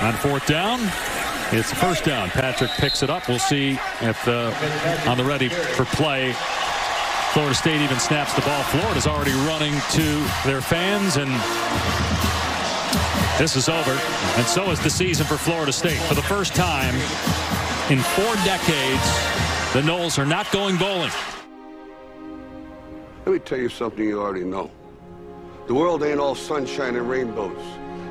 On fourth down, it's first down. Patrick picks it up. We'll see if uh, on the ready for play. Florida State even snaps the ball. Florida's already running to their fans, and this is over. And so is the season for Florida State. For the first time in four decades, the Noles are not going bowling. Let me tell you something you already know. The world ain't all sunshine and rainbows.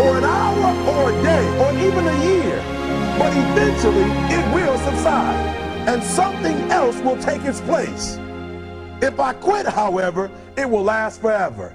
or an hour, or a day, or even a year. But eventually, it will subside, and something else will take its place. If I quit, however, it will last forever.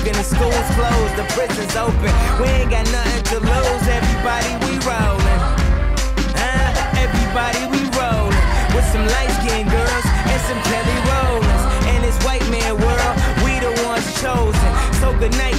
broken, the school's closed, the prison's open. We ain't got nothing to lose. Everybody, we rollin'. Huh? Everybody, we rollin'. With some light skinned girls and some Kelly Rowlands. In this white man world, we the ones chosen. So good night,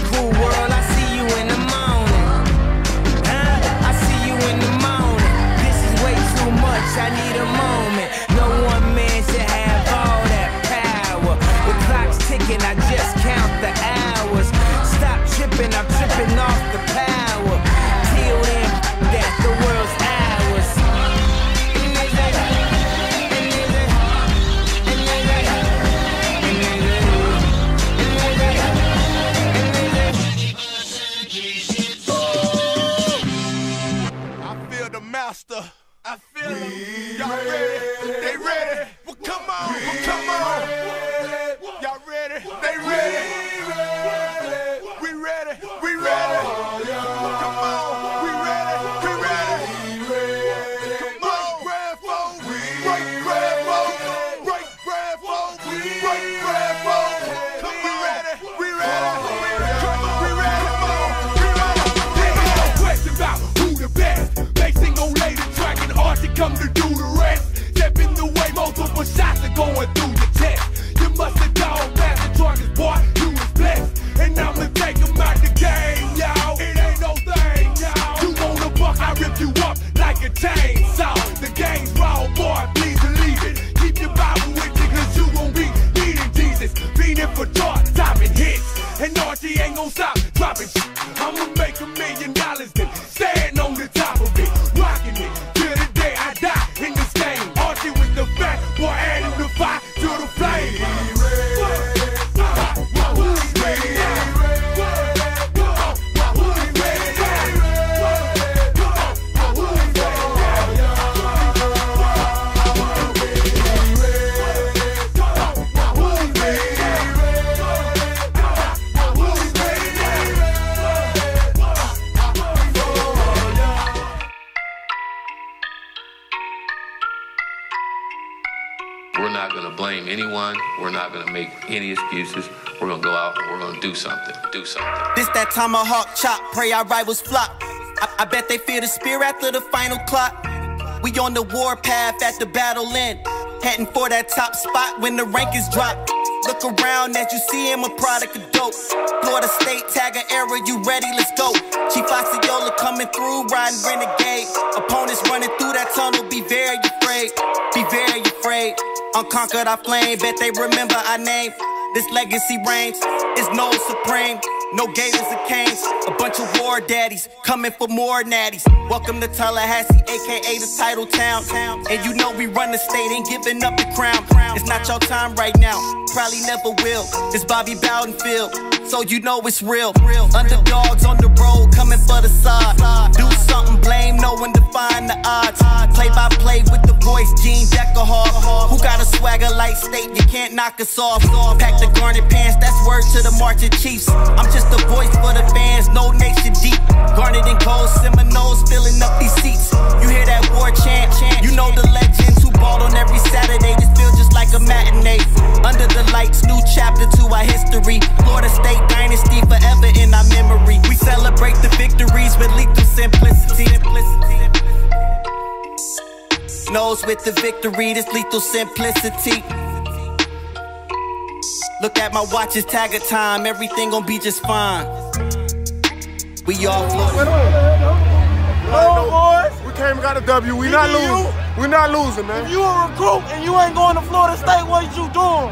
do the rest. We're not going to blame anyone. We're not going to make any excuses. We're going to go out and we're going to do something. Do something. This that tomahawk chop, pray our rivals flop. I, I bet they feel the spear after the final clock. We on the war path at the battle end, heading for that top spot when the rank is drop. Look around as you see him a product of dope. Florida State Taggart era, you ready? Let's go. Chief Osceola coming through, riding renegade. Opponents running through that tunnel, be very afraid. Be very afraid. Unconquered I flame, bet they remember our name. This legacy reigns, is no supreme. No gators or canes, a bunch of war daddies coming for more natties. Welcome to Tallahassee, aka the title town. And you know we run the state, ain't giving up the crown. It's not your time right now, probably never will. It's Bobby Bowden field, so you know it's real. Underdogs on the road, coming for the side. Do something, blame no one to find the odds. Play by play with the voice, Gene Deckerhoff. Who got state, you can't knock us off. Pack the garnet pants, that's word to the marching chiefs. I'm just a voice for the fans, no nation deep. Garnet and gold, Seminoles filling up these seats. You hear that war chant. You know the legends who ball on every Saturday. This feels just like a matinee. Under the lights, new chapter to our history. Florida State dynasty forever in our memory. We celebrate the victories with lethal simplicity. Knows with the victory, this lethal simplicity. Look at my watch, it's Taggart time. Everything gon' be just fine. We all floating. Oh, boys. We came and got a W. We not losing. We not losing, man. If you a recruit and you ain't going to Florida State, what you doing?